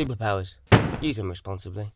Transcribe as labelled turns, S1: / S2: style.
S1: Superpowers. Use them responsibly.